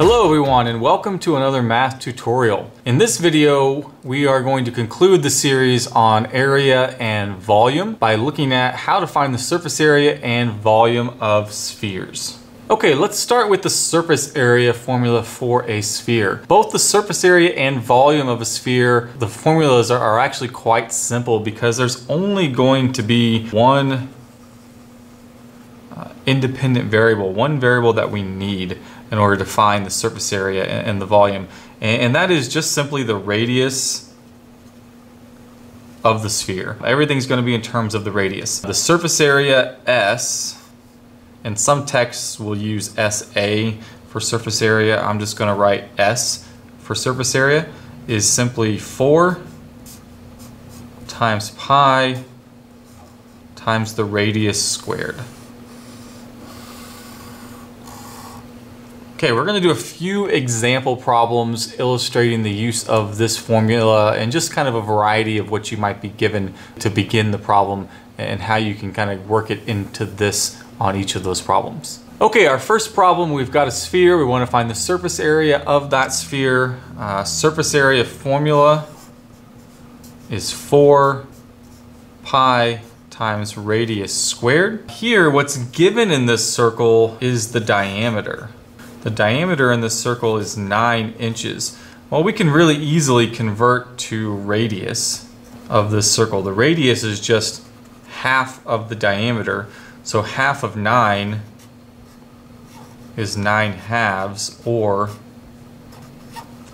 Hello everyone and welcome to another math tutorial. In this video, we are going to conclude the series on area and volume by looking at how to find the surface area and volume of spheres. Okay, let's start with the surface area formula for a sphere. Both the surface area and volume of a sphere, the formulas are, actually quite simple because there's only going to be one independent variable, one variable that we need in order to find the surface area and the volume. And that is just simply the radius of the sphere. Everything's going to be in terms of the radius. The surface area S, and some texts will use SA for surface area. I'm just going to write S for surface area, is simply 4 times pi times the radius squared. Okay, we're to do a few example problems illustrating the use of this formula and just kind of a variety of what you might be given to begin the problem and how you can kind of work it into this on each of those problems. Okay, our first problem, we've got a sphere. We want to find the surface area of that sphere. Uh, surface area formula is 4 pi times radius squared. Here, what's given in this circle is the diameter. The diameter in this circle is 9 inches. Well, we can really easily convert to radius of this circle. The radius is just half of the diameter, so half of 9 is 9 halves, or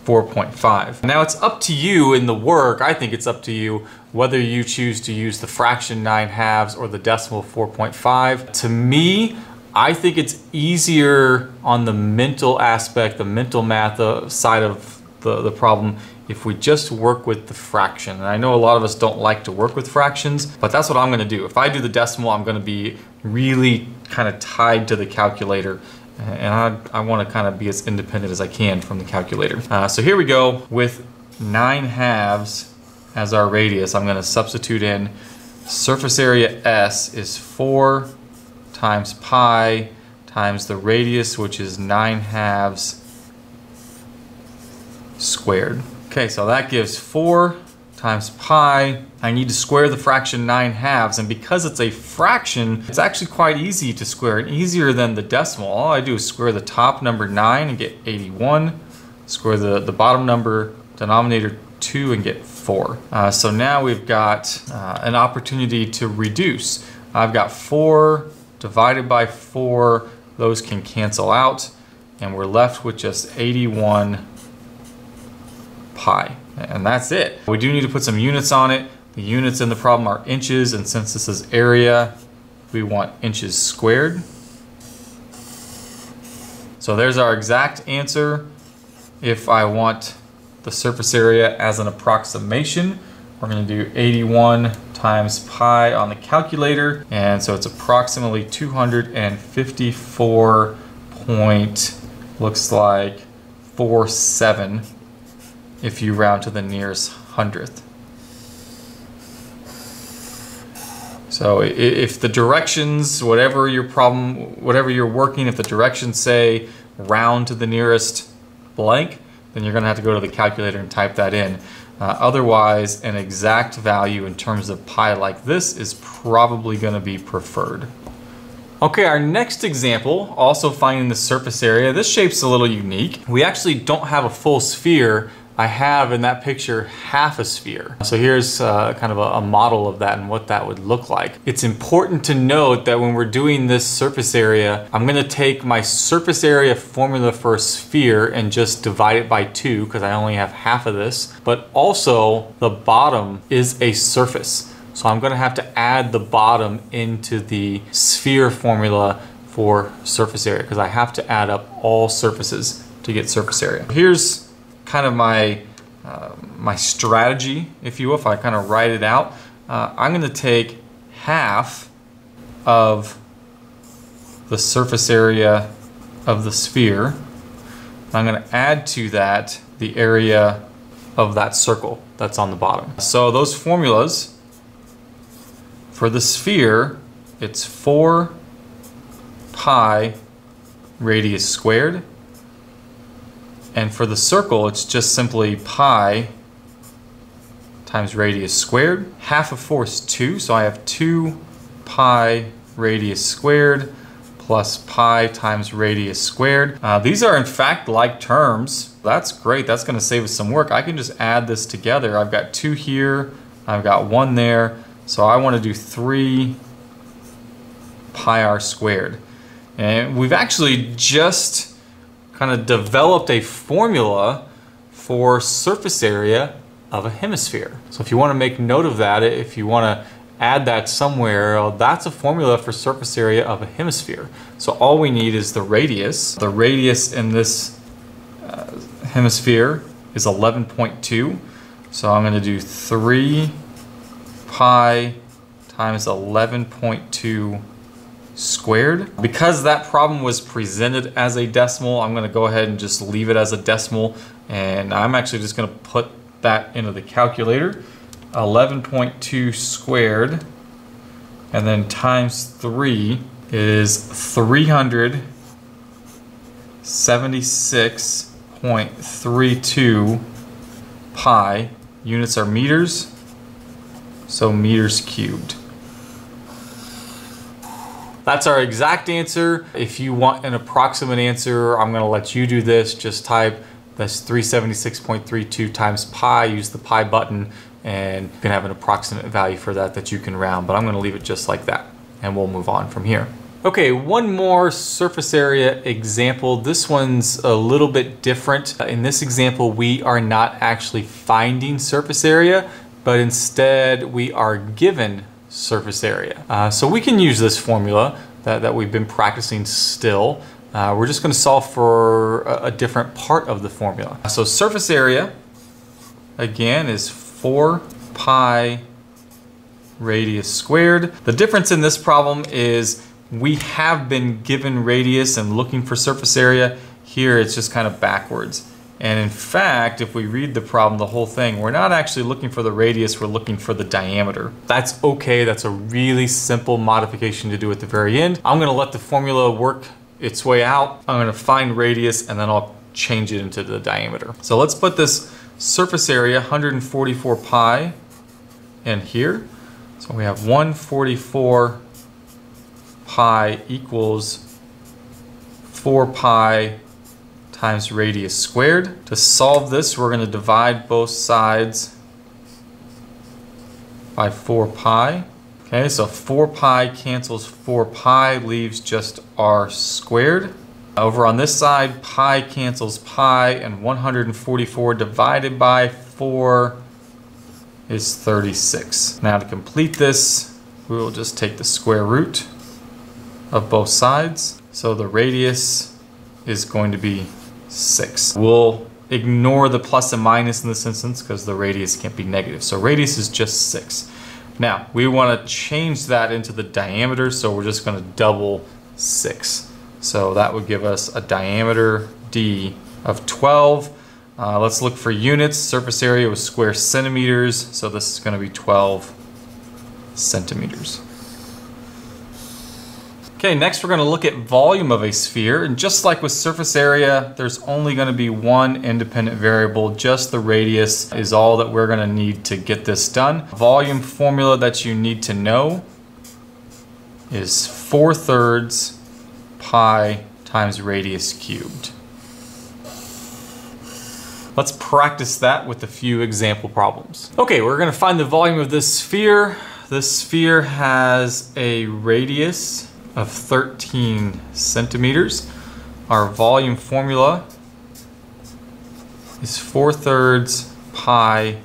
4.5. Now it's up to you in the work, I think it's up to you, whether you choose to use the fraction 9 halves or the decimal 4.5. To me, I think it's easier on the mental aspect, the mental math uh, side of the, the problem if we just work with the fraction. And I know a lot of us don't like to work with fractions, but that's what I'm gonna do. If I do the decimal, I'm gonna be really kind of tied to the calculator and I, I wanna kind of be as independent as I can from the calculator. Uh, so here we go with nine halves as our radius. I'm gonna substitute in surface area S is four times pi times the radius, which is 9 halves squared. Okay, so that gives 4 times pi. I need to square the fraction 9 halves, and because it's a fraction, it's actually quite easy to square, and easier than the decimal. All I do is square the top number 9 and get 81, square the, the bottom number, denominator 2, and get 4. Uh, so now we've got uh, an opportunity to reduce. I've got 4 divided by 4, those can cancel out, and we're left with just 81 pi. And that's it. We do need to put some units on it. The units in the problem are inches, and since this is area, we want inches squared. So there's our exact answer. If I want the surface area as an approximation, we're going to do 81 times pi on the calculator. And so it's approximately 254 point, looks like 47 if you round to the nearest hundredth. So if the directions, whatever your problem, whatever you're working, if the directions say round to the nearest blank, then you're gonna have to go to the calculator and type that in. Uh, otherwise, an exact value in terms of pi like this is probably going to be preferred. Okay, our next example, also finding the surface area. This shape's a little unique. We actually don't have a full sphere, I have in that picture half a sphere. So here's uh, kind of a, a, model of that and what that would look like. It's important to note that when we're doing this surface area, I'm gonna take my surface area formula for a sphere and just divide it by two because I only have half of this. But also the bottom is a surface. So I'm gonna have to add the bottom into the sphere formula for surface area because I have to add up all surfaces to get surface area. Here's kind of my, uh, my strategy, if you will, if I kind of write it out, uh, I'm going to take half of the surface area of the sphere. I'm going to add to that the area of that circle that's on the bottom. So those formulas for the sphere, it's 4 pi radius squared And for the circle, it's just simply pi times radius squared. Half of 4 is 2, so I have 2 pi radius squared plus pi times radius squared. Uh, these are in fact like terms. That's great. That's going to save us some work. I can just add this together. I've got 2 here. I've got 1 there. So I want to do 3 pi r squared. And we've actually just kind of developed a formula for surface area of a hemisphere. So if you want to make note of that, if you want to add that somewhere, that's a formula for surface area of a hemisphere. So all we need is the radius. The radius in this uh, hemisphere is 11.2. So I'm going to do 3 pi times 11.2 squared. Because that problem was presented as a decimal, I'm going to go ahead and just leave it as a decimal. And I'm actually just going to put that into the calculator. 11.2 squared and then times 3 is 376.32 pi. Units are meters, so meters cubed. That's our exact answer. If you want an approximate answer, I'm gonna let you do this. Just type that's 376.32 times pi, use the pi button, and you can have an approximate value for that that you can round, but I'm gonna leave it just like that, and we'll move on from here. Okay, one more surface area example. This one's a little bit different. In this example, we are not actually finding surface area, but instead we are given surface area. Uh, so we can use this formula that, that we've been practicing still. Uh, we're just going to solve for a, a, different part of the formula. So surface area, again, is 4 pi radius squared. The difference in this problem is we have been given radius and looking for surface area. Here it's just kind of backwards. And in fact, if we read the problem, the whole thing, we're not actually looking for the radius, we're looking for the diameter. That's okay, that's a really simple modification to do at the very end. I'm gonna let the formula work its way out. I'm gonna find radius and then I'll change it into the diameter. So let's put this surface area, 144 pi, in here. So we have 144 pi equals 4 pi times radius squared. To solve this, we're going to divide both sides by 4 pi. Okay, so 4 pi cancels 4 pi, leaves just r squared. Over on this side, pi cancels pi, and 144 divided by 4 is 36. Now to complete this, we will just take the square root of both sides. So the radius is going to be 6. We'll ignore the plus and minus in this instance because the radius can't be negative. So radius is just 6. Now, we want to change that into the diameter, so we're just going to double 6. So that would give us a diameter D of 12. Uh, let's look for units. Surface area was square centimeters, so this is going to be 12 centimeters. Okay, next we're going to look at volume of a sphere. And just like with surface area, there's only going to be one independent variable. Just the radius is all that we're going to need to get this done. Volume formula that you need to know is 4 thirds pi times radius cubed. Let's practice that with a few example problems. Okay, we're going to find the volume of this sphere. This sphere has a radius of 13 centimeters. Our volume formula is 4 thirds pi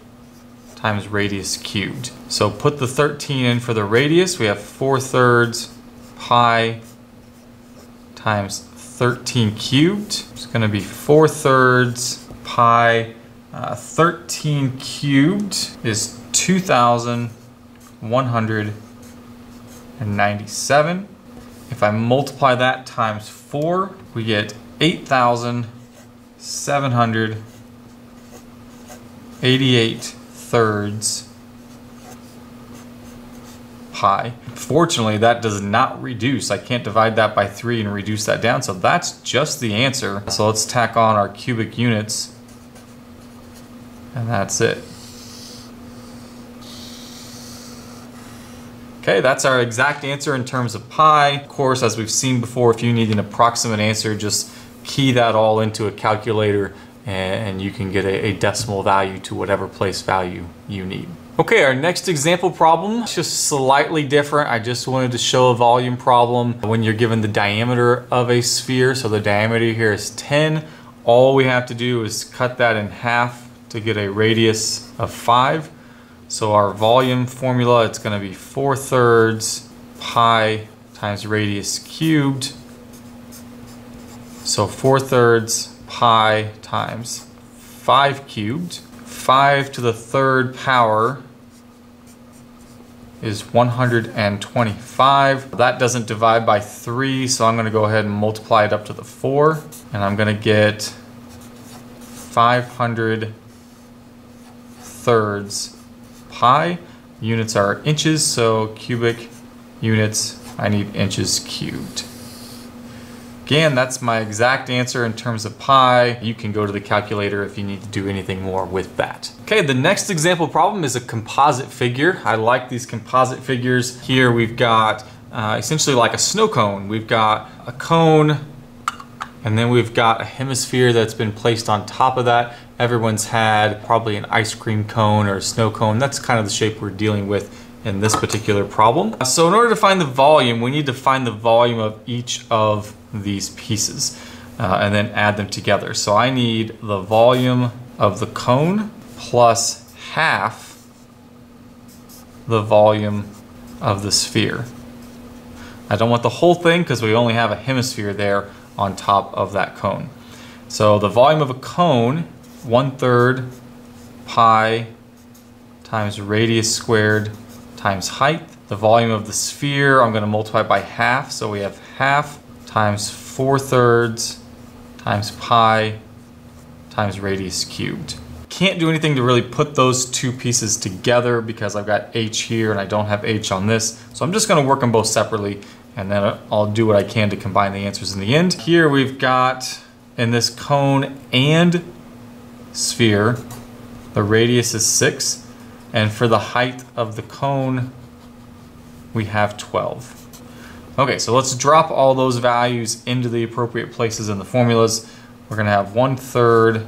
times radius cubed. So put the 13 in for the radius. We have 4 thirds pi times 13 cubed. It's going to be 4 thirds pi. Uh, 13 cubed is 2,197. If I multiply that times 4, we get 8,788 thirds pi. Fortunately, that does not reduce. I can't divide that by 3 and reduce that down, so that's just the answer. So let's tack on our cubic units, and that's it. Okay, that's our exact answer in terms of pi. Of course, as we've seen before, if you need an approximate answer, just key that all into a calculator and you can get a, decimal value to whatever place value you need. Okay, our next example problem is just slightly different. I just wanted to show a volume problem when you're given the diameter of a sphere. So the diameter here is 10. All we have to do is cut that in half to get a radius of 5. So our volume formula, it's going to be 4 thirds pi times radius cubed. So 4 thirds pi times 5 cubed. 5 to the third power is 125. That doesn't divide by 3, so I'm going to go ahead and multiply it up to the 4. And I'm going to get 500 thirds pi. Units are inches, so cubic units, I need inches cubed. Again, that's my exact answer in terms of pi. You can go to the calculator if you need to do anything more with that. Okay, the next example problem is a composite figure. I like these composite figures. Here we've got uh, essentially like a snow cone. We've got a cone and then we've got a hemisphere that's been placed on top of that. Everyone's had probably an ice cream cone or a snow cone. That's kind of the shape we're dealing with in this particular problem. So in order to find the volume, we need to find the volume of each of these pieces uh, and then add them together. So I need the volume of the cone plus half the volume of the sphere. I don't want the whole thing because we only have a hemisphere there on top of that cone. So the volume of a cone, one third pi times radius squared times height. The volume of the sphere, I'm going to multiply by half. So we have half times four thirds times pi times radius cubed. Can't do anything to really put those two pieces together because I've got h here and I don't have h on this. So I'm just going to work them both separately and then I'll do what I can to combine the answers in the end. Here we've got in this cone and sphere, the radius is 6, and for the height of the cone, we have 12. Okay, so let's drop all those values into the appropriate places in the formulas. We're going to have 1 third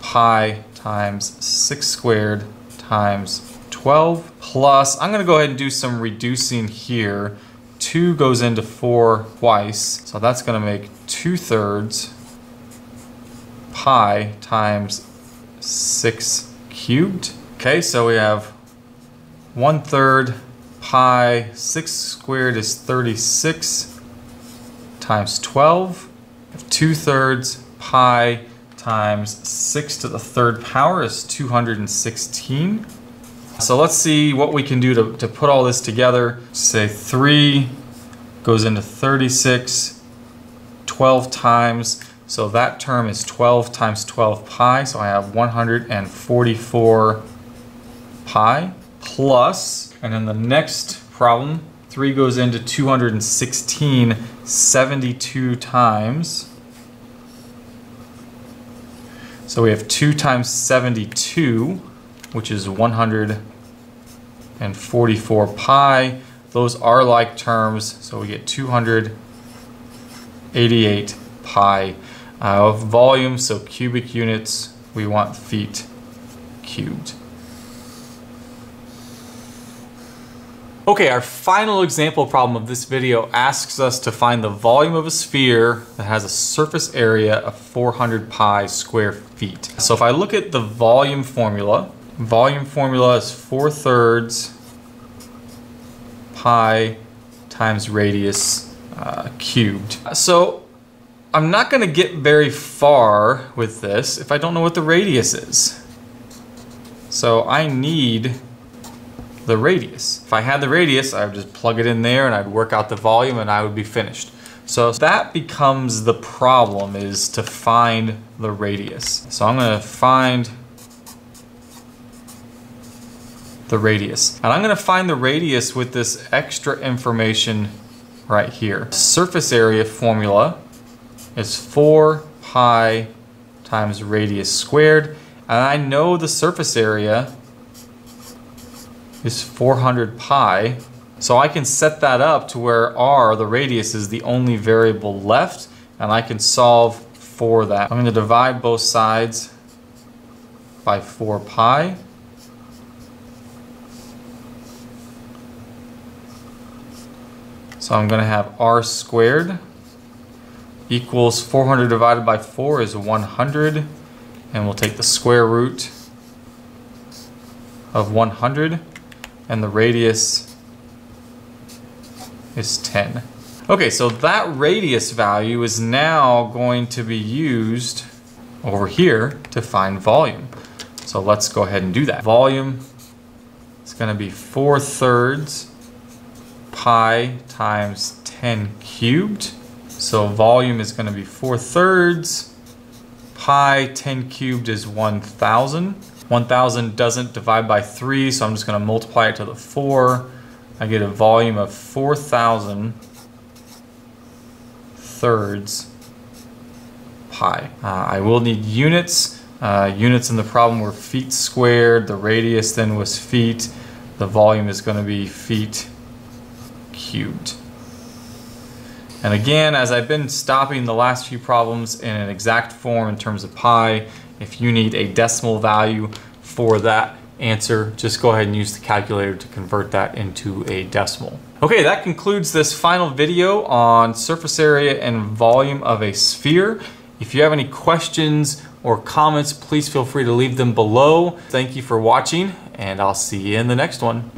pi times 6 squared times 12 plus, I'm going to go ahead and do some reducing here 2 goes into 4 twice, so that's going to make 2 thirds pi times 6 cubed. Okay, so we have 1 third pi, 6 squared is 36 times 12. 2 thirds pi times 6 to the third power is 216. So let's see what we can do to, to put all this together. Say 3 goes into 36 12 times. So that term is 12 times 12 pi. So I have 144 pi plus, and then the next problem, 3 goes into 216 72 times. So we have 2 times 72 which is 144 pi. Those are like terms, so we get 288 pi. Uh, volume, so cubic units, we want feet cubed. Okay, our final example problem of this video asks us to find the volume of a sphere that has a surface area of 400 pi square feet. So if I look at the volume formula, volume formula is 4 thirds pi times radius uh, cubed. So I'm not going to get very far with this if I don't know what the radius is. So I need the radius. If I had the radius, I would just plug it in there and I'd work out the volume and I would be finished. So that becomes the problem is to find the radius. So I'm going to find the radius. And I'm gonna find the radius with this extra information right here. Surface area formula is 4 pi times radius squared. And I know the surface area is 400 pi. So I can set that up to where r, the radius, is the only variable left. And I can solve for that. I'm going to divide both sides by 4 pi. So I'm going to have r squared equals 400 divided by 4 is 100. And we'll take the square root of 100. And the radius is 10. Okay, so that radius value is now going to be used over here to find volume. So let's go ahead and do that. Volume is going to be 4 thirds pi times 10 cubed. So volume is going to be 4 thirds. Pi 10 cubed is 1,000. 1,000 doesn't divide by 3, so I'm just going to multiply it to the 4. I get a volume of 4,000 thirds pi. Uh, I will need units. Uh, units in the problem were feet squared. The radius then was feet. The volume is going to be feet cubed. And again, as I've been stopping the last few problems in an exact form in terms of pi, if you need a decimal value for that answer, just go ahead and use the calculator to convert that into a decimal. Okay, that concludes this final video on surface area and volume of a sphere. If you have any questions or comments, please feel free to leave them below. Thank you for watching, and I'll see you in the next one.